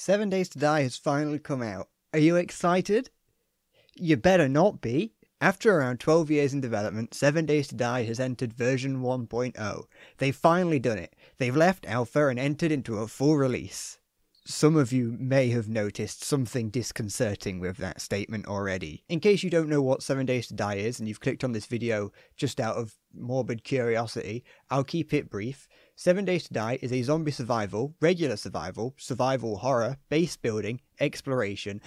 Seven Days to Die has finally come out. Are you excited? You better not be. After around 12 years in development, 7 Days to Die has entered version 1.0. They've finally done it. They've left alpha and entered into a full release. Some of you may have noticed something disconcerting with that statement already. In case you don't know what 7 Days to Die is and you've clicked on this video just out of morbid curiosity, I'll keep it brief. Seven Days to Die is a zombie survival, regular survival, survival horror, base building, exploration,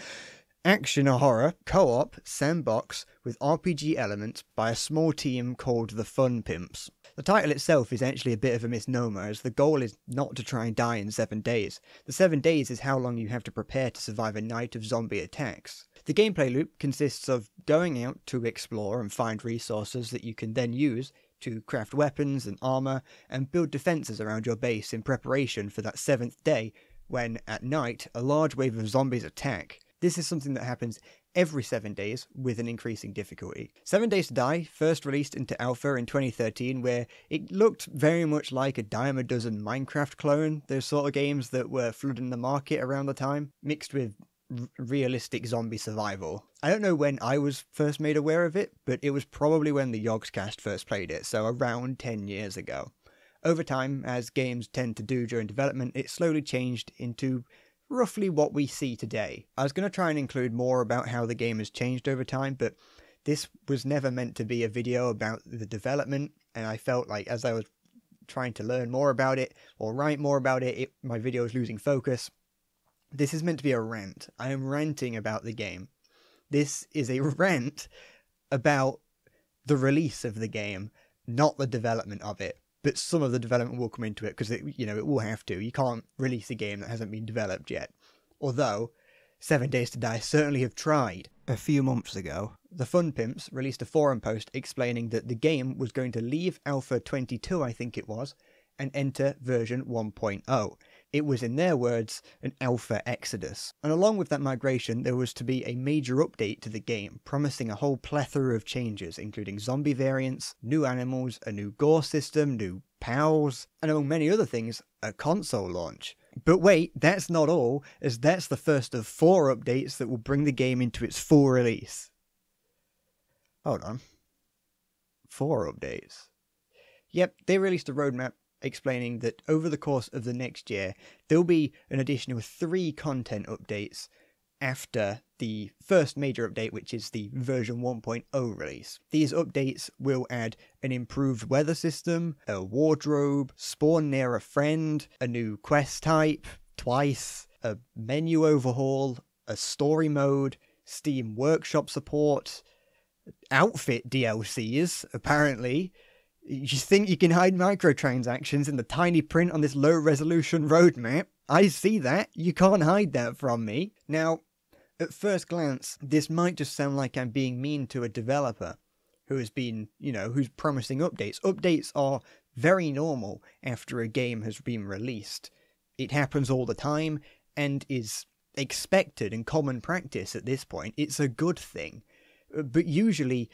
action or horror, co op, sandbox with RPG elements by a small team called the Fun Pimps. The title itself is actually a bit of a misnomer, as the goal is not to try and die in seven days. The seven days is how long you have to prepare to survive a night of zombie attacks. The gameplay loop consists of going out to explore and find resources that you can then use to craft weapons and armor and build defenses around your base in preparation for that seventh day when, at night, a large wave of zombies attack. This is something that happens every seven days with an increasing difficulty. Seven Days to Die first released into alpha in 2013, where it looked very much like a dime a dozen Minecraft clone, those sort of games that were flooding the market around the time, mixed with realistic zombie survival. I don't know when I was first made aware of it, but it was probably when the Yogscast first played it, so around 10 years ago. Over time, as games tend to do during development, it slowly changed into roughly what we see today. I was going to try and include more about how the game has changed over time, but this was never meant to be a video about the development, and I felt like as I was trying to learn more about it or write more about it, it my video was losing focus. This is meant to be a rant. I am ranting about the game. This is a rant about the release of the game, not the development of it. But some of the development will come into it because it, you know, it will have to. You can't release a game that hasn't been developed yet. Although, Seven Days to Die certainly have tried. A few months ago, the Fun Pimps released a forum post explaining that the game was going to leave Alpha 22, I think it was, and enter version 1.0. It was, in their words, an alpha exodus. And along with that migration, there was to be a major update to the game, promising a whole plethora of changes, including zombie variants, new animals, a new gore system, new pals, and among many other things, a console launch. But wait, that's not all, as that's the first of four updates that will bring the game into its full release. Hold on. Four updates. Yep, they released a roadmap explaining that over the course of the next year, there'll be an additional three content updates after the first major update, which is the version 1.0 release. These updates will add an improved weather system, a wardrobe, spawn near a friend, a new quest type, twice, a menu overhaul, a story mode, Steam Workshop support, outfit DLCs, apparently, you think you can hide microtransactions in the tiny print on this low resolution roadmap? I see that. You can't hide that from me. Now, at first glance, this might just sound like I'm being mean to a developer who has been, you know, who's promising updates. Updates are very normal after a game has been released. It happens all the time and is expected and common practice at this point. It's a good thing. But usually,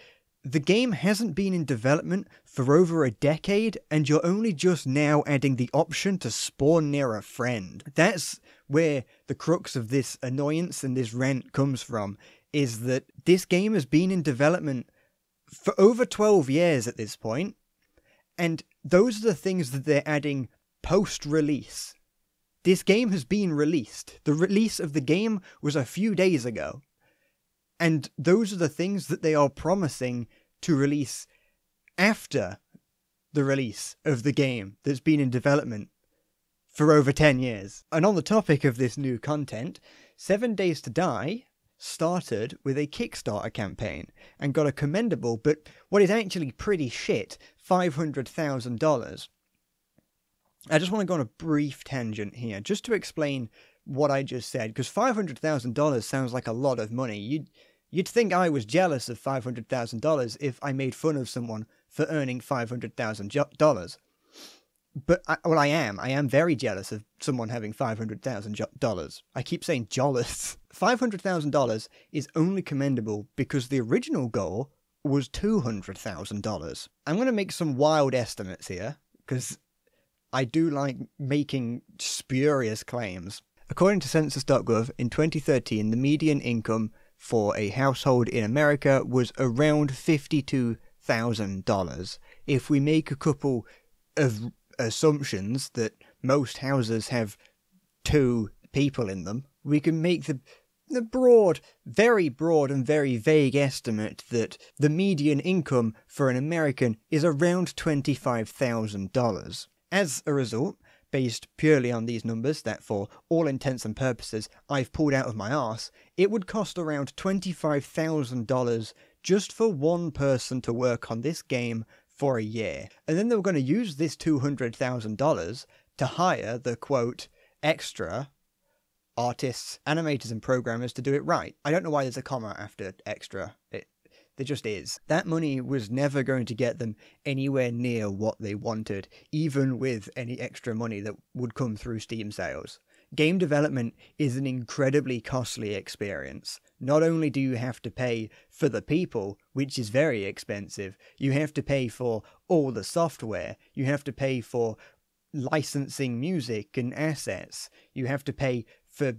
the game hasn't been in development for over a decade, and you're only just now adding the option to spawn near a friend. That's where the crux of this annoyance and this rant comes from, is that this game has been in development for over 12 years at this point, and those are the things that they're adding post release. This game has been released. The release of the game was a few days ago. And those are the things that they are promising to release after the release of the game that's been in development for over 10 years. And on the topic of this new content, Seven Days to Die started with a Kickstarter campaign and got a commendable, but what is actually pretty shit, $500,000. I just want to go on a brief tangent here, just to explain what I just said, because $500,000 sounds like a lot of money. You'd, you'd think I was jealous of $500,000 if I made fun of someone for earning $500,000. But, I, well, I am. I am very jealous of someone having $500,000. I keep saying jealous. $500,000 is only commendable because the original goal was $200,000. I'm going to make some wild estimates here because I do like making spurious claims. According to Census.gov, in 2013, the median income for a household in America was around $52,000. If we make a couple of assumptions that most houses have two people in them, we can make the the broad, very broad and very vague estimate that the median income for an American is around $25,000. As a result, based purely on these numbers that for all intents and purposes I've pulled out of my arse, it would cost around $25,000 just for one person to work on this game for a year. And then they were going to use this $200,000 to hire the quote extra artists, animators, and programmers to do it right. I don't know why there's a comma after extra. It there just is. That money was never going to get them anywhere near what they wanted, even with any extra money that would come through Steam sales. Game development is an incredibly costly experience. Not only do you have to pay for the people, which is very expensive, you have to pay for all the software, you have to pay for licensing music and assets, you have to pay for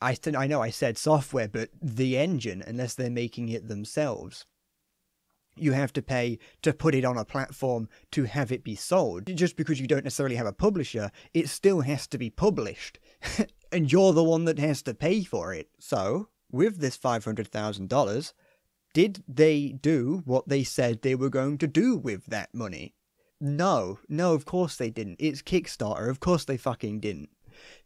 I, I know I said software, but the engine, unless they're making it themselves. You have to pay to put it on a platform to have it be sold. Just because you don't necessarily have a publisher, it still has to be published. and you're the one that has to pay for it. So, with this $500,000, did they do what they said they were going to do with that money? No, no, of course they didn't. It's Kickstarter, of course they fucking didn't.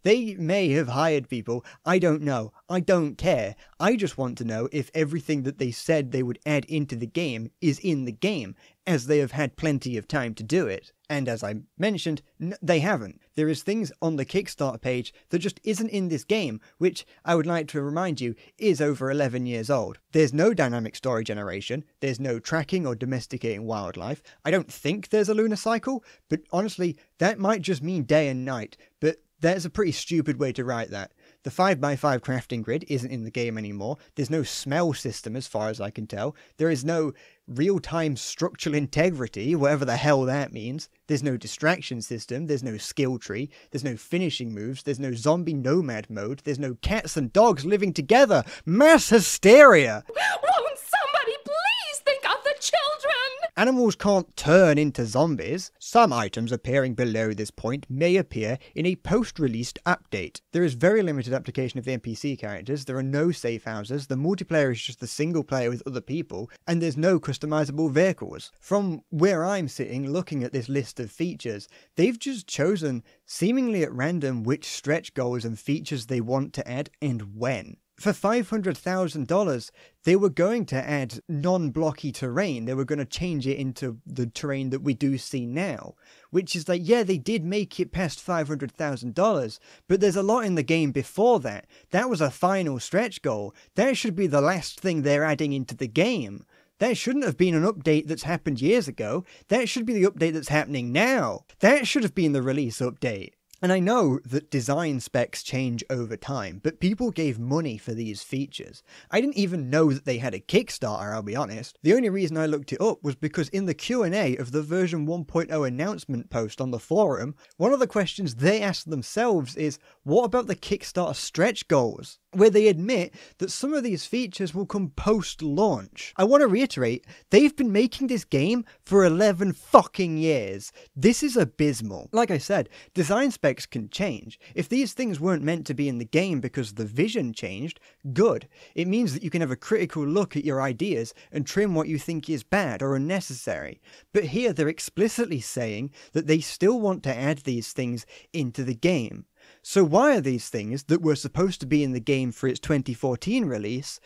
They may have hired people. I don't know. I don't care. I just want to know if everything that they said they would add into the game is in the game, as they have had plenty of time to do it. And as I mentioned, n- they haven't. There is things on the Kickstarter page that just isn't in this game, which I would like to remind you is over 11 years old. There's no dynamic story generation, there's no tracking or domesticating wildlife. I don't think there's a lunar cycle, but honestly, that might just mean day and night. But that's a pretty stupid way to write that. The 5x5 crafting grid isn't in the game anymore. There's no smell system, as far as I can tell. There is no real time structural integrity, whatever the hell that means. There's no distraction system. There's no skill tree. There's no finishing moves. There's no zombie nomad mode. There's no cats and dogs living together. Mass hysteria! Won't somebody please think of the children? Animals can't turn into zombies. Some items appearing below this point may appear in a post-released update. There is very limited application of the NPC characters, there are no safe houses, the multiplayer is just the single player with other people, and there's no customizable vehicles. From where I'm sitting looking at this list of features, they've just chosen seemingly at random which stretch goals and features they want to add and when for $500,000, they were going to add non blocky terrain. They were going to change it into the terrain that we do see now. Which is like, yeah, they did make it past $500,000, but there's a lot in the game before that. That was a final stretch goal. That should be the last thing they're adding into the game. That shouldn't have been an update that's happened years ago. That should be the update that's happening now. That should have been the release update. And I know that design specs change over time, but people gave money for these features. I didn't even know that they had a Kickstarter, I'll be honest. The only reason I looked it up was because in the Q&A of the version 1.0 announcement post on the forum, one of the questions they asked themselves is, what about the Kickstarter stretch goals? Where they admit that some of these features will come post launch. I want to reiterate, they've been making this game for 11 fucking years. This is abysmal. Like I said, design specs can change. If these things weren't meant to be in the game because the vision changed, good. It means that you can have a critical look at your ideas and trim what you think is bad or unnecessary. But here they're explicitly saying that they still want to add these things into the game. So why are these things that were supposed to be in the game for its 2014 release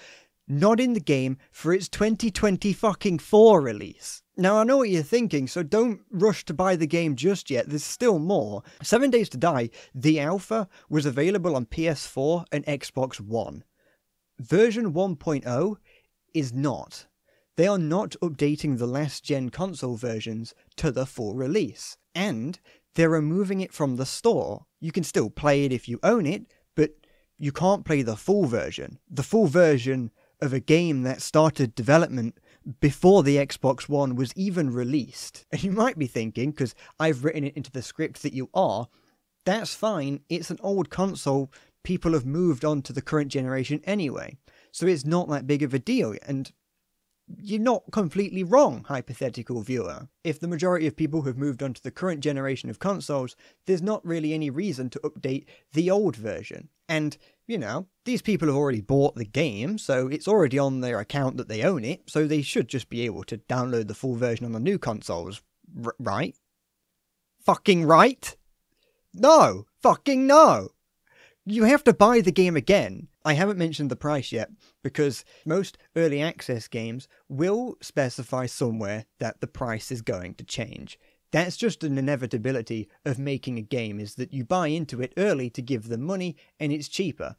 not in the game for its 2020 fucking 4 release. Now, I know what you're thinking, so don't rush to buy the game just yet. There's still more. Seven Days to Die, the alpha, was available on PS4 and Xbox One. Version 1.0 is not. They are not updating the last gen console versions to the full release. And they're removing it from the store. You can still play it if you own it, but you can't play the full version. The full version of a game that started development before the Xbox One was even released. And you might be thinking, because I've written it into the script that you are, that's fine, it's an old console, people have moved on to the current generation anyway. So it's not that big of a deal. And you're not completely wrong, hypothetical viewer. If the majority of people have moved on to the current generation of consoles, there's not really any reason to update the old version. And, you know, these people have already bought the game, so it's already on their account that they own it, so they should just be able to download the full version on the new consoles, R- right? Fucking right? No! Fucking no! You have to buy the game again. I haven't mentioned the price yet because most early access games will specify somewhere that the price is going to change. That's just an inevitability of making a game is that you buy into it early to give them money and it's cheaper.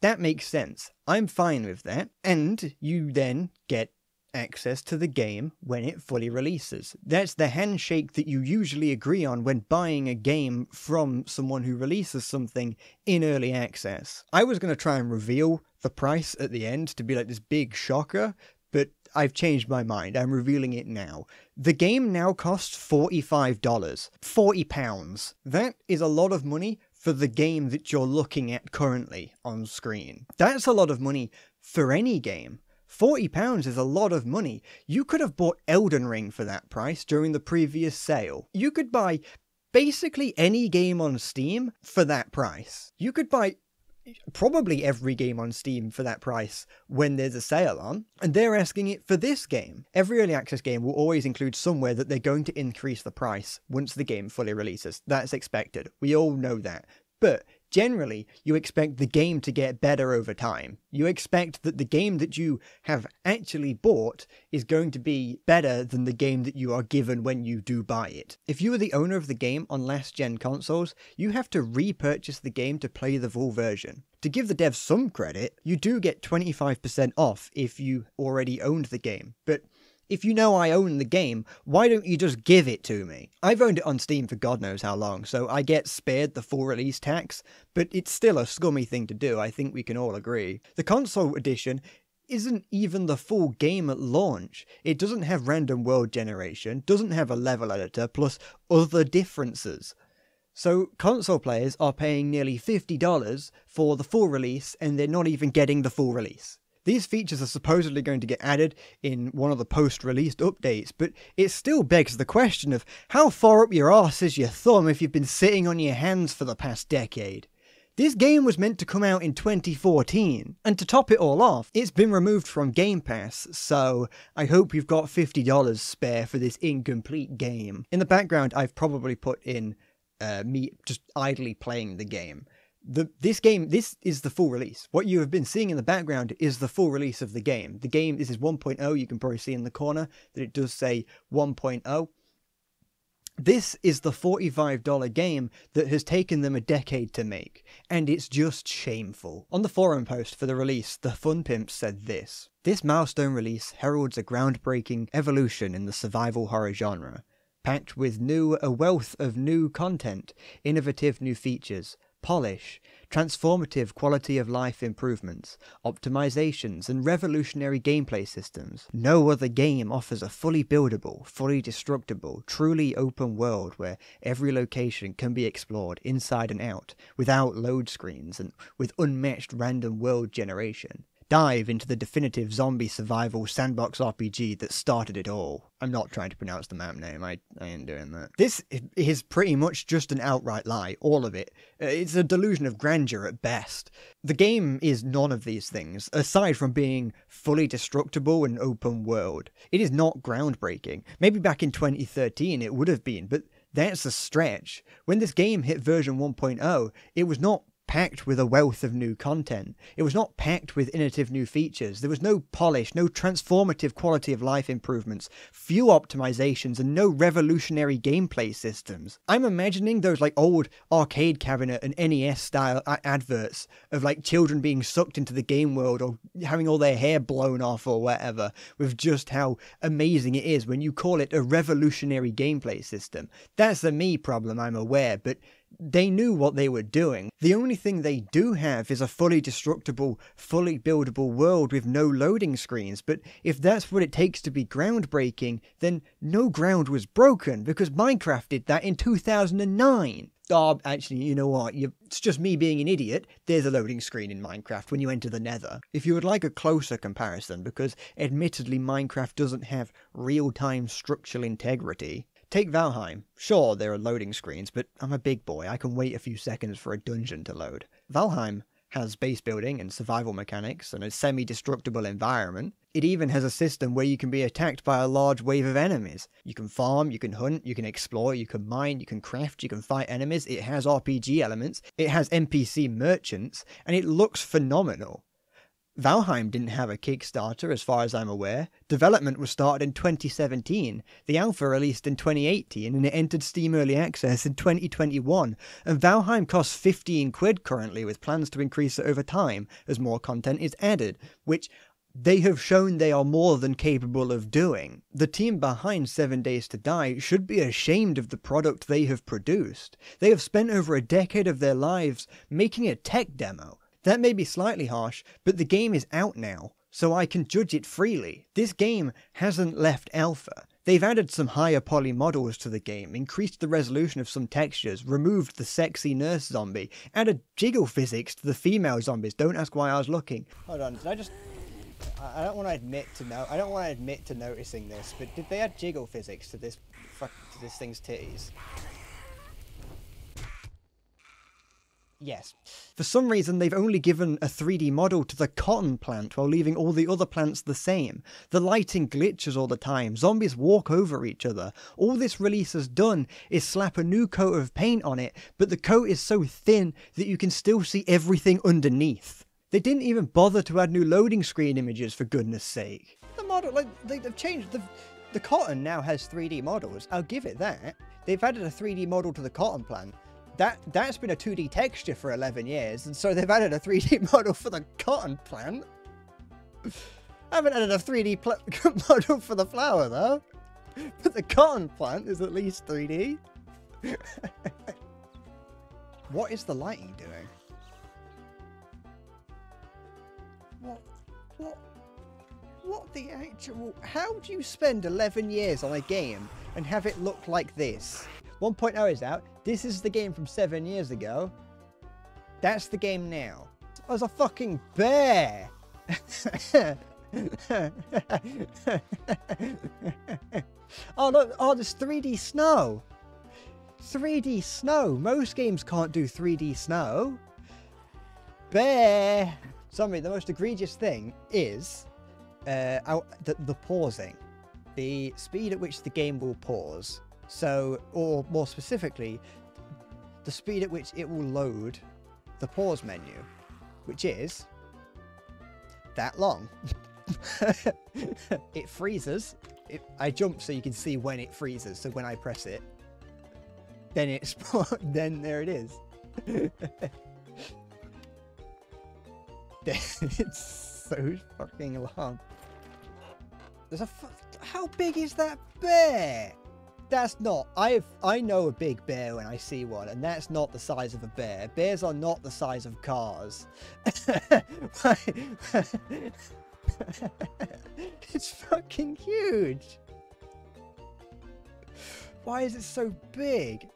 That makes sense. I'm fine with that. And you then get access to the game when it fully releases. That's the handshake that you usually agree on when buying a game from someone who releases something in early access. I was going to try and reveal the price at the end to be like this big shocker, but I've changed my mind. I'm revealing it now. The game now costs $45. 40 pounds. That is a lot of money for the game that you're looking at currently on screen. That's a lot of money for any game. £40 is a lot of money. You could have bought Elden Ring for that price during the previous sale. You could buy basically any game on Steam for that price. You could buy probably every game on Steam for that price when there's a sale on, and they're asking it for this game. Every early access game will always include somewhere that they're going to increase the price once the game fully releases. That's expected. We all know that. But generally you expect the game to get better over time. You expect that the game that you have actually bought is going to be better than the game that you are given when you do buy it. If you are the owner of the game on last gen consoles, you have to repurchase the game to play the full version. To give the devs some credit, you do get 25% off if you already owned the game, but if you know I own the game, why don't you just give it to me? I've owned it on Steam for God knows how long, so I get spared the full release tax, but it's still a scummy thing to do, I think we can all agree. The console edition isn't even the full game at launch. It doesn't have random world generation, doesn't have a level editor, plus other differences. So console players are paying nearly $50 for the full release and they're not even getting the full release. These features are supposedly going to get added in one of the post released updates, but it still begs the question of how far up your arse is your thumb if you've been sitting on your hands for the past decade? This game was meant to come out in 2014, and to top it all off, it's been removed from Game Pass, so I hope you've got $50 spare for this incomplete game. In the background, I've probably put in uh, me just idly playing the game the this game this is the full release. What you have been seeing in the background is the full release of the game. The game this is 1.0. You can probably see in the corner that it does say 1.0. This is the $45 game that has taken them a decade to make, and it's just shameful. On the forum post for the release, the Fun Pimps said this This milestone release heralds a groundbreaking evolution in the survival horror genre, packed with new a wealth of new content, innovative new features, polish, transformative quality of life improvements, optimizations, and revolutionary gameplay systems. No other game offers a fully buildable, fully destructible, truly open world where every location can be explored inside and out, without load screens and with unmatched random world generation dive into the definitive zombie survival sandbox RPG that started it all. I'm not trying to pronounce the map name, I, I ain't doing that. This is pretty much just an outright lie, all of it. Uh, it's a delusion of grandeur at best. The game is none of these things, aside from being fully destructible and open world. It is not groundbreaking. Maybe back in 2013 it would have been, but that's a stretch. When this game hit version 1.0, it was not packed with a wealth of new content. It was not packed with innovative new features. There was no polish, no transformative quality of life improvements, few optimizations, and no revolutionary gameplay systems. I'm imagining those like old arcade cabinet and NES style adverts of like children being sucked into the game world or having all their hair blown off or whatever, with just how amazing it is when you call it a revolutionary gameplay system. That's the me problem, I'm aware, but they knew what they were doing. The only thing they do have is a fully destructible, fully buildable world with no loading screens. But if that's what it takes to be groundbreaking, then no ground was broken because Minecraft did that in 2009. oh, ah, actually, you know what? You, it's just me being an idiot. There's a loading screen in Minecraft when you enter the nether. If you would like a closer comparison, because admittedly Minecraft doesn't have real-time structural integrity, take Valheim. Sure, there are loading screens, but I'm a big boy. I can wait a few seconds for a dungeon to load. Valheim has base building and survival mechanics and a semi destructible environment. It even has a system where you can be attacked by a large wave of enemies. You can farm, you can hunt, you can explore, you can mine, you can craft, you can fight enemies. It has RPG elements, it has NPC merchants, and it looks phenomenal. Valheim didn't have a Kickstarter, as far as I'm aware. Development was started in 2017. The alpha released in 2018, and it entered Steam Early Access in 2021. And Valheim costs 15 quid currently, with plans to increase it over time as more content is added, which they have shown they are more than capable of doing. The team behind Seven Days to Die should be ashamed of the product they have produced. They have spent over a decade of their lives making a tech demo that may be slightly harsh, but the game is out now, so I can judge it freely. This game hasn't left alpha. They've added some higher poly models to the game, increased the resolution of some textures, removed the sexy nurse zombie, added jiggle physics to the female zombies. Don't ask why I was looking. Hold on, did I just I don't want to admit to know. I don't want to admit to noticing this, but did they add jiggle physics to this to this thing's titties? Yes. For some reason, they've only given a 3D model to the cotton plant while leaving all the other plants the same. The lighting glitches all the time, zombies walk over each other. All this release has done is slap a new coat of paint on it, but the coat is so thin that you can still see everything underneath. They didn't even bother to add new loading screen images, for goodness sake. The model, like, they, have changed. The, the cotton now has 3D models, I'll give it that. They've added a 3D model to the cotton plant that that's been a 2D texture for 11 years, and so they've added a 3D model for the cotton plant. I haven't added a 3D model for the flower though, but the cotton plant is at least 3D. what is the lighting doing? What? What? What the actual? How do you spend 11 years on a game and have it look like this? 1.0 is out. This is the game from seven years ago. That's the game now. There's a fucking bear. oh look! Oh, there's 3D snow. 3D snow. Most games can't do 3D snow. Bear. Sorry, the most egregious thing is uh, the, the pausing. The speed at which the game will pause so, or more specifically, the speed at which it will load the pause menu, which is that long. it freezes. It, I jump so you can see when it freezes. So when I press it, then it's then there it is. it's so fucking long. There's a how big is that bear? That's not. I I know a big bear when I see one, and that's not the size of a bear. Bears are not the size of cars. it's fucking huge. Why is it so big?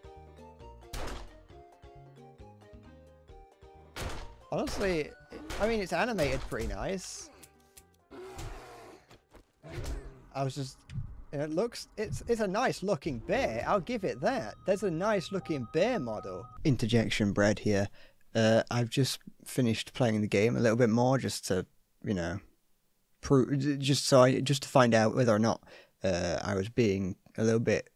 Honestly, I mean, it's animated pretty nice. I was just it looks, it's it's a nice looking bear. I'll give it that. There's a nice looking bear model. Interjection bread here. Uh, I've just finished playing the game a little bit more just to, you know, prove, just so I, just to find out whether or not uh, I was being a little bit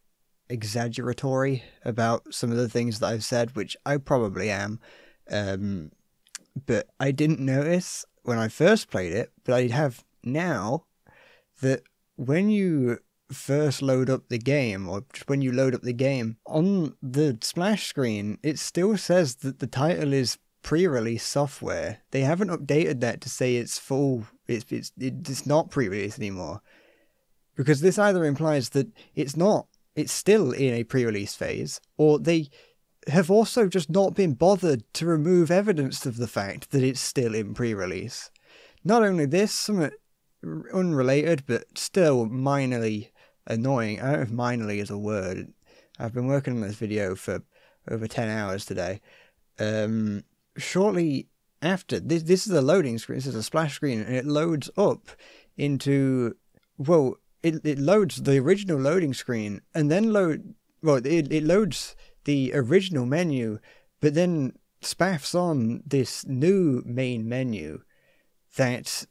exaggeratory about some of the things that I've said, which I probably am. Um, but I didn't notice when I first played it, but I have now that when you first load up the game or just when you load up the game on the splash screen it still says that the title is pre-release software. They haven't updated that to say it's full it's it's it's not pre-release anymore. Because this either implies that it's not it's still in a pre-release phase or they have also just not been bothered to remove evidence of the fact that it's still in pre-release. Not only this some unrelated but still minorly annoying. I don't know if minorly is a word. I've been working on this video for over 10 hours today. Um, shortly after, this, this is a loading screen, this is a splash screen, and it loads up into, well, it, it loads the original loading screen and then load, well, it, it loads the original menu, but then spaffs on this new main menu that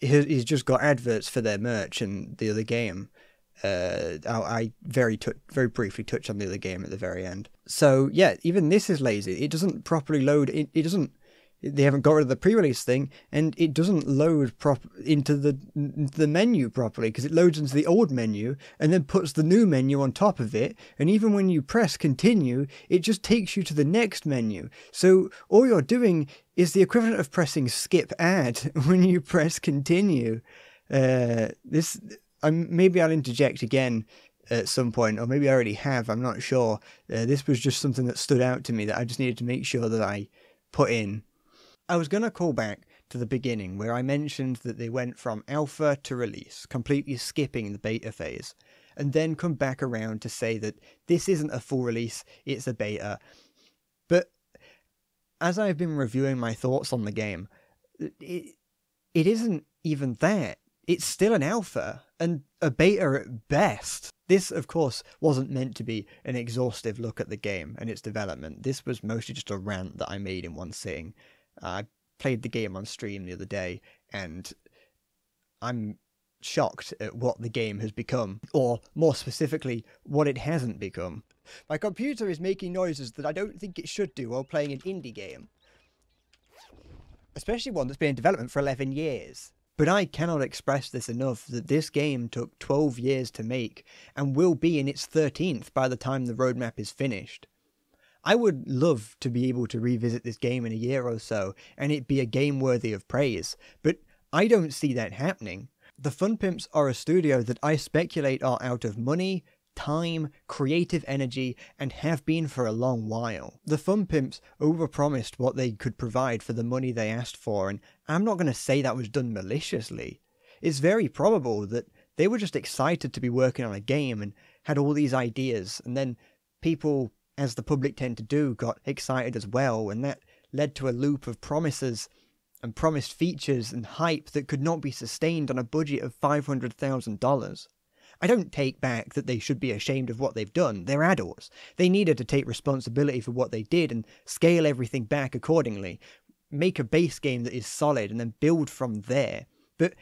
he's just got adverts for their merch and the other game. Uh, I very t- very briefly touch on the other game at the very end. So yeah, even this is lazy. It doesn't properly load. It, it doesn't they haven't got rid of the pre-release thing, and it doesn't load prop into the the menu properly because it loads into the old menu and then puts the new menu on top of it. And even when you press continue, it just takes you to the next menu. So all you're doing is the equivalent of pressing skip ad when you press continue. Uh, this, um, maybe I'll interject again at some point, or maybe I already have. I'm not sure. Uh, this was just something that stood out to me that I just needed to make sure that I put in I was going to call back to the beginning where I mentioned that they went from alpha to release, completely skipping the beta phase, and then come back around to say that this isn't a full release, it's a beta. But as I've been reviewing my thoughts on the game, it, it isn't even that. It's still an alpha and a beta at best. This, of course, wasn't meant to be an exhaustive look at the game and its development. This was mostly just a rant that I made in one sitting. I played the game on stream the other day, and I'm shocked at what the game has become, or more specifically, what it hasn't become. My computer is making noises that I don't think it should do while playing an indie game. Especially one that's been in development for 11 years. But I cannot express this enough that this game took 12 years to make and will be in its 13th by the time the roadmap is finished. I would love to be able to revisit this game in a year or so and it be a game worthy of praise, but I don't see that happening. The Fun Pimps are a studio that I speculate are out of money, time, creative energy, and have been for a long while. The Fun Pimps overpromised what they could provide for the money they asked for, and I'm not going to say that was done maliciously. It's very probable that they were just excited to be working on a game and had all these ideas, and then people as the public tend to do, got excited as well, and that led to a loop of promises and promised features and hype that could not be sustained on a budget of $500,000. I don't take back that they should be ashamed of what they've done. They're adults. They needed to take responsibility for what they did and scale everything back accordingly. Make a base game that is solid and then build from there. But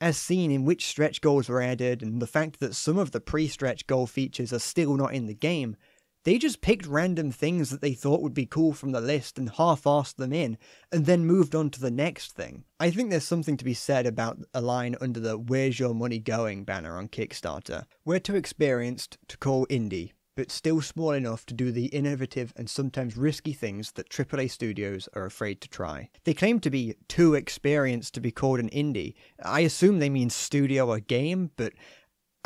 as seen in which stretch goals were added and the fact that some of the pre stretch goal features are still not in the game, they just picked random things that they thought would be cool from the list and half assed them in, and then moved on to the next thing. I think there's something to be said about a line under the Where's Your Money Going banner on Kickstarter. We're too experienced to call indie, but still small enough to do the innovative and sometimes risky things that AAA studios are afraid to try. They claim to be too experienced to be called an indie. I assume they mean studio or game, but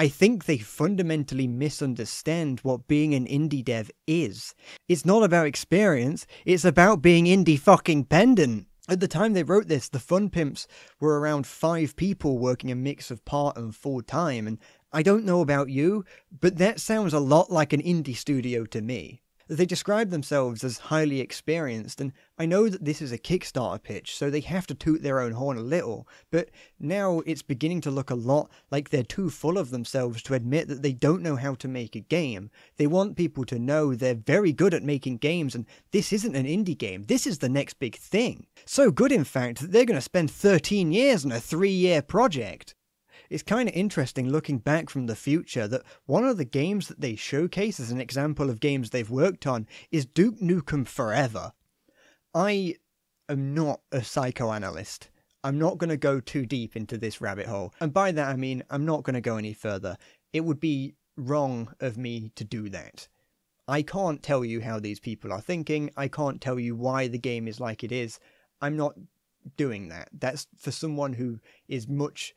I think they fundamentally misunderstand what being an indie dev is. It's not about experience, it's about being indie fucking pendant. At the time they wrote this, the Fun Pimps were around five people working a mix of part and full time, and I don't know about you, but that sounds a lot like an indie studio to me. They describe themselves as highly experienced, and I know that this is a Kickstarter pitch, so they have to toot their own horn a little, but now it's beginning to look a lot like they're too full of themselves to admit that they don't know how to make a game. They want people to know they're very good at making games, and this isn't an indie game, this is the next big thing. So good, in fact, that they're going to spend 13 years on a three year project it's kind of interesting looking back from the future that one of the games that they showcase as an example of games they've worked on is Duke Nukem Forever. I am not a psychoanalyst. I'm not going to go too deep into this rabbit hole. And by that I mean I'm not going to go any further. It would be wrong of me to do that. I can't tell you how these people are thinking. I can't tell you why the game is like it is. I'm not doing that. That's for someone who is much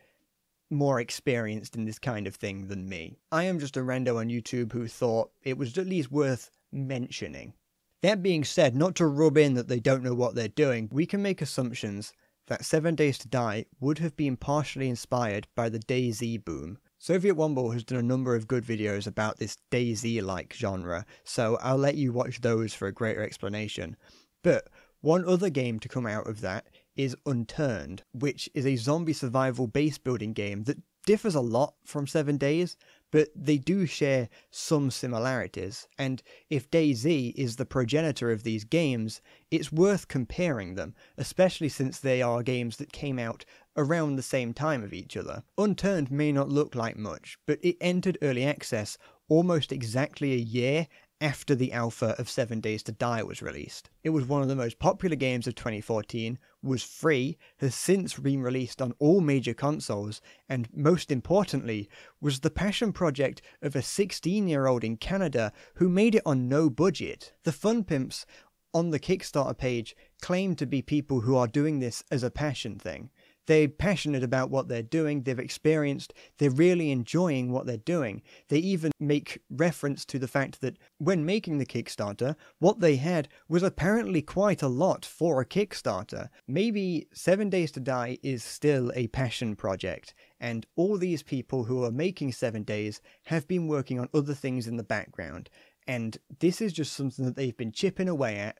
more experienced in this kind of thing than me. I am just a rando on YouTube who thought it was at least worth mentioning. That being said, not to rub in that they don't know what they're doing, we can make assumptions that Seven Days to Die would have been partially inspired by the DayZ boom. Soviet Womble has done a number of good videos about this DayZ like genre, so I'll let you watch those for a greater explanation. But one other game to come out of that is Unturned, which is a zombie survival base building game that differs a lot from Seven Days, but they do share some similarities. And if DayZ is the progenitor of these games, it's worth comparing them, especially since they are games that came out around the same time of each other. Unturned may not look like much, but it entered early access almost exactly a year after the alpha of 7 Days to Die was released. It was one of the most popular games of 2014, was free, has since been released on all major consoles, and most importantly, was the passion project of a 16 year old in Canada who made it on no budget. The Fun Pimps on the Kickstarter page claim to be people who are doing this as a passion thing. They're passionate about what they're doing, they've experienced, they're really enjoying what they're doing. They even make reference to the fact that when making the Kickstarter, what they had was apparently quite a lot for a Kickstarter. Maybe Seven Days to Die is still a passion project, and all these people who are making Seven Days have been working on other things in the background. And this is just something that they've been chipping away at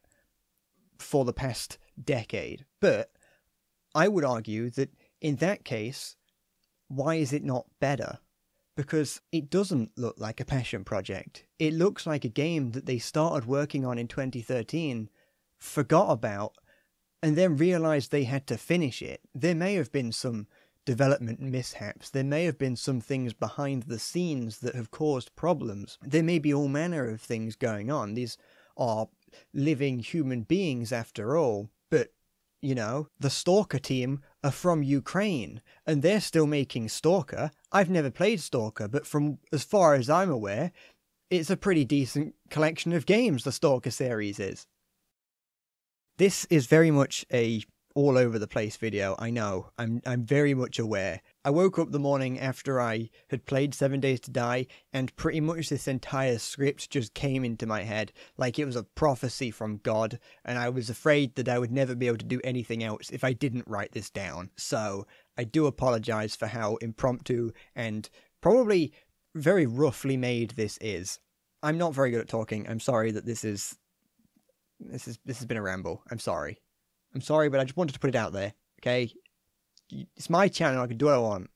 for the past decade. But I would argue that in that case, why is it not better? Because it doesn't look like a passion project. It looks like a game that they started working on in 2013, forgot about, and then realized they had to finish it. There may have been some development mishaps. There may have been some things behind the scenes that have caused problems. There may be all manner of things going on. These are living human beings after all. But you know, the Stalker team are from Ukraine and they're still making Stalker. I've never played Stalker, but from as far as I'm aware, it's a pretty decent collection of games, the Stalker series is. This is very much a all over the place video. I know. I'm I'm very much aware. I woke up the morning after I had played 7 Days to Die and pretty much this entire script just came into my head like it was a prophecy from God and I was afraid that I would never be able to do anything else if I didn't write this down. So, I do apologize for how impromptu and probably very roughly made this is. I'm not very good at talking. I'm sorry that this is this is this has been a ramble. I'm sorry. I'm sorry, but I just wanted to put it out there. Okay, it's my channel. I can do what I want.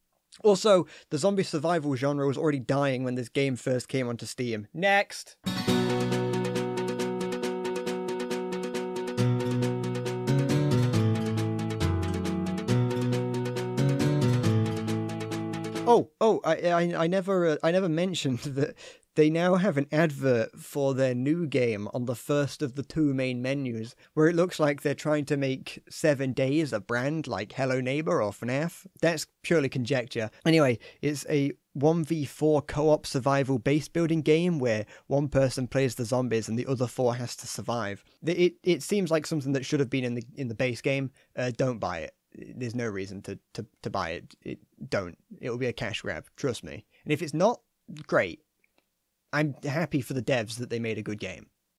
Also, the zombie survival genre was already dying when this game first came onto Steam. Next. Oh, oh! I, I, I never, uh, I never mentioned that they now have an advert for their new game on the first of the two main menus, where it looks like they're trying to make Seven Days a brand like Hello Neighbor or FNAF. That's purely conjecture. Anyway, it's a 1v4 co-op survival base building game where one person plays the zombies and the other four has to survive. It it seems like something that should have been in the in the base game. Uh, don't buy it. There's no reason to, to, to buy it. it. Don't. It will be a cash grab. Trust me. And if it's not, great I'm happy for the devs that they made a good game.